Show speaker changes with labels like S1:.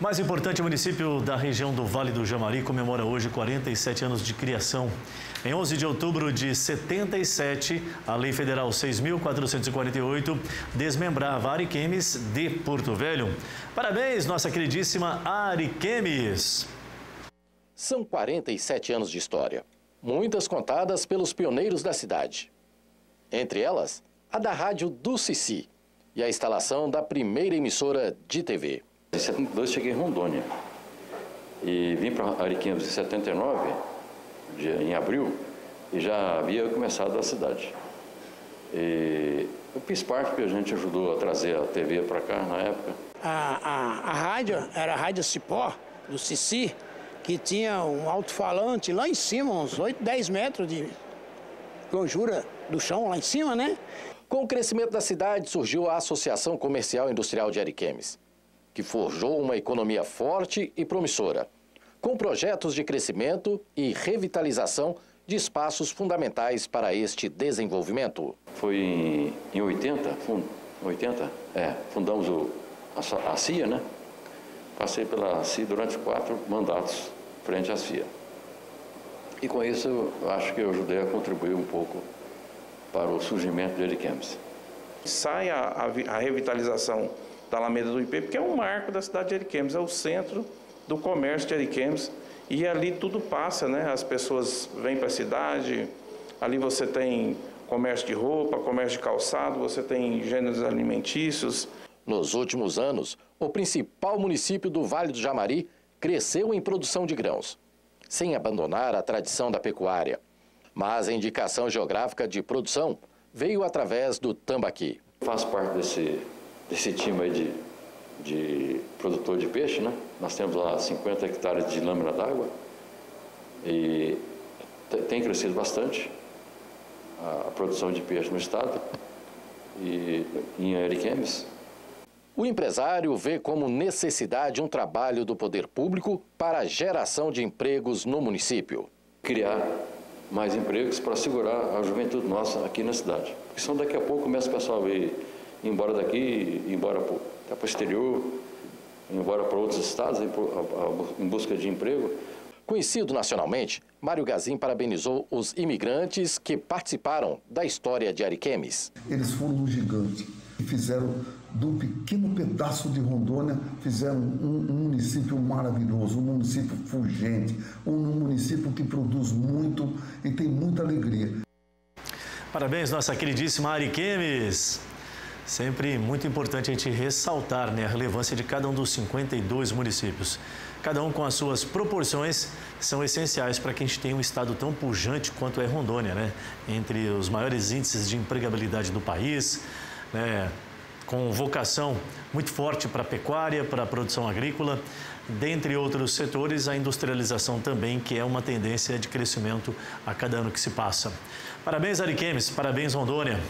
S1: Mais importante, o município da região do Vale do Jamari comemora hoje 47 anos de criação. Em 11 de outubro de 77, a Lei Federal 6.448 desmembrava Ariquemes de Porto Velho. Parabéns, nossa queridíssima Ariquemes!
S2: São 47 anos de história, muitas contadas pelos pioneiros da cidade. Entre elas, a da rádio do Cici e a instalação da primeira emissora de TV.
S3: Em 72 cheguei em Rondônia e vim para Ariquemes em 79, em abril, e já havia começado a cidade. E eu fiz parte porque a gente ajudou a trazer a TV para cá na época.
S4: A, a, a rádio era a Rádio Cipó, do Cici, que tinha um alto-falante lá em cima, uns 8, 10 metros de lonjura do chão lá em cima, né?
S2: Com o crescimento da cidade, surgiu a Associação Comercial Industrial de Ariquemes que forjou uma economia forte e promissora, com projetos de crescimento e revitalização de espaços fundamentais para este desenvolvimento.
S3: Foi em, em 80, fund, 80 é, fundamos o, a, a CIA, né? Passei pela CIA durante quatro mandatos frente à CIA. E com isso, eu acho que eu ajudei a contribuir um pouco para o surgimento de Ariquemes.
S5: Sai a, a, a revitalização da Alameda do IP, porque é um marco da cidade de Ariquemes, é o centro do comércio de Ariquemes. E ali tudo passa, né? As pessoas vêm para a cidade, ali você tem comércio de roupa, comércio de calçado, você tem gêneros alimentícios.
S2: Nos últimos anos, o principal município do Vale do Jamari cresceu em produção de grãos, sem abandonar a tradição da pecuária. Mas a indicação geográfica de produção veio através do tambaqui.
S3: Faço parte desse desse time aí de, de produtor de peixe, né? Nós temos lá 50 hectares de lâmina d'água e tem crescido bastante a, a produção de peixe no estado e em Ariquemes.
S2: O empresário vê como necessidade um trabalho do poder público para a geração de empregos no município.
S3: Criar mais empregos para segurar a juventude nossa aqui na cidade. Porque senão daqui a pouco começa o pessoal a ver embora daqui, ir embora para o exterior, embora para outros estados em busca de emprego.
S2: Conhecido nacionalmente, Mário Gazin parabenizou os imigrantes que participaram da história de Ariquemes.
S6: Eles foram um gigante e fizeram do pequeno pedaço de Rondônia, fizeram um, um município maravilhoso, um município fulgente, um município que produz muito e tem muita alegria.
S1: Parabéns, nossa queridíssima Ariquemes. Sempre muito importante a gente ressaltar né, a relevância de cada um dos 52 municípios. Cada um com as suas proporções são essenciais para que a gente tenha um estado tão pujante quanto é Rondônia, né? Entre os maiores índices de empregabilidade do país, né? com vocação muito forte para a pecuária, para a produção agrícola, dentre outros setores, a industrialização também, que é uma tendência de crescimento a cada ano que se passa. Parabéns, Ariquemes, parabéns, Rondônia.